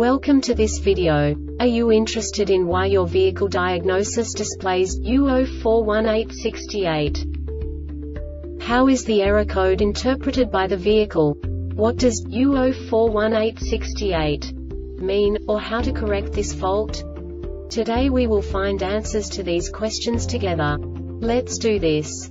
Welcome to this video. Are you interested in why your vehicle diagnosis displays U041868? How is the error code interpreted by the vehicle? What does U041868 mean, or how to correct this fault? Today we will find answers to these questions together. Let's do this.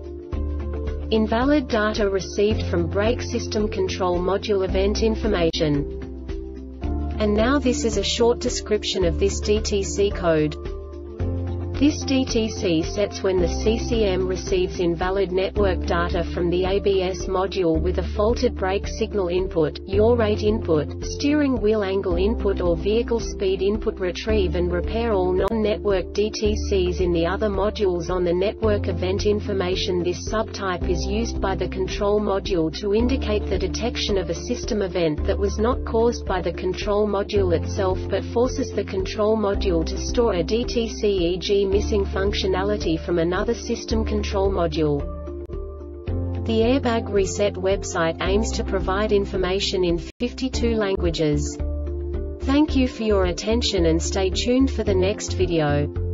Invalid data received from brake system control module event information. And now this is a short description of this DTC code. This DTC sets when the CCM receives invalid network data from the ABS module with a faulted brake signal input, yaw rate input, steering wheel angle input or vehicle speed input retrieve and repair all non-network DTCs in the other modules on the network event information. This subtype is used by the control module to indicate the detection of a system event that was not caused by the control module itself but forces the control module to store a DTC e.g missing functionality from another system control module. The Airbag Reset website aims to provide information in 52 languages. Thank you for your attention and stay tuned for the next video.